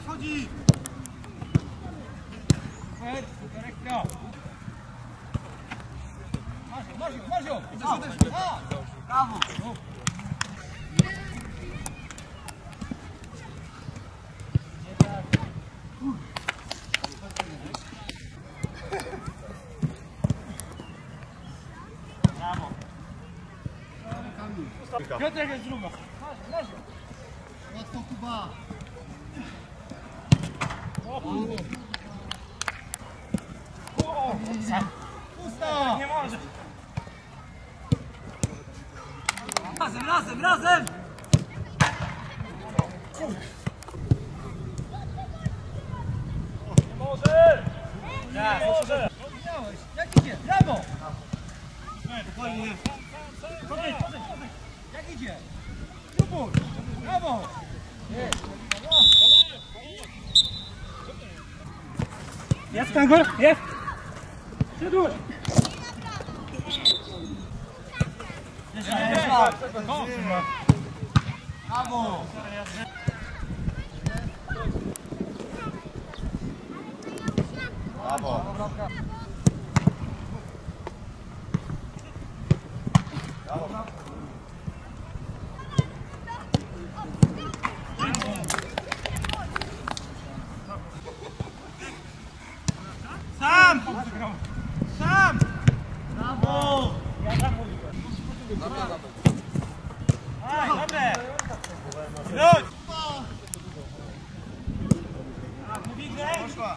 Chodzi! Super, super, ekstra. Masz ją. A, Brawo! Piotrek jest druga. Masz ją. Łatwo Kuba! Pusta. Nie może. Razem, razem, razem! Nie może. Nie może. Jak idzie? Brawo. Spokojnie. Podejdź. Brawo. Jest kangor? Jest. Przedłuż. Brawo! Sam! Sam! Brawo! Aj, dobre! Wróć! A, mówi grę? Poszła.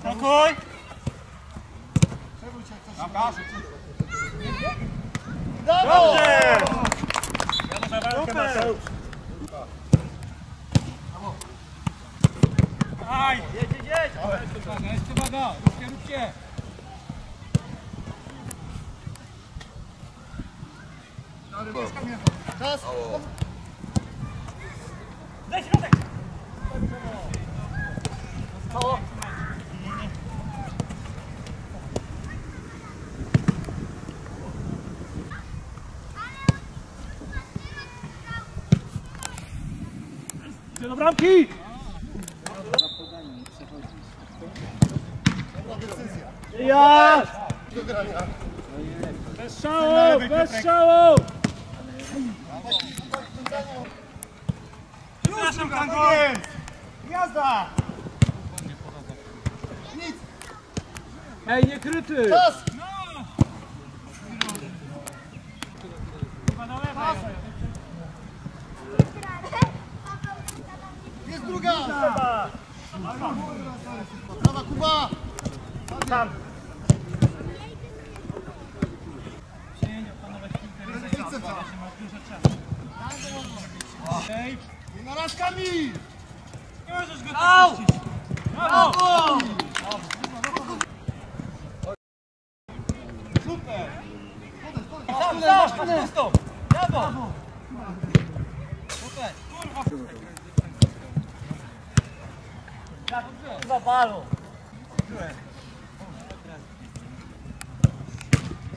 Spokój! Dobrze! Super! Aj! Jedź, jedź, jedź! Jeszcze waga! Róbcie, róbcie! Czas! Daj środek! Idzie do bramki! Ja! Do grania. Bez szału! Bez szału! Przepraszam, Kango! Jazda! Nic! Ej, nie kryty! Czas! Chyba na lewej. Jest druga! Brawa Kuba! Tam. Przyjęcie opanować piłkę ryzyka, bo się ma dużo czasu. Okej. I narazkami! Nie możesz go tak puścić. Brawo! Brawo! Super! Sam, sam, masz pusto! Brawo! Super! Kurwa balu! Brawo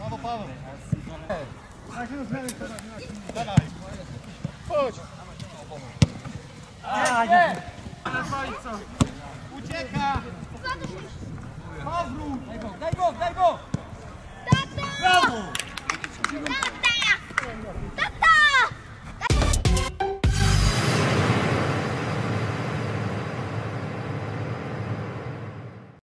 Paweł! A, nie! Ucieka! Powrót! Daj go, daj go, daj go! Brawo!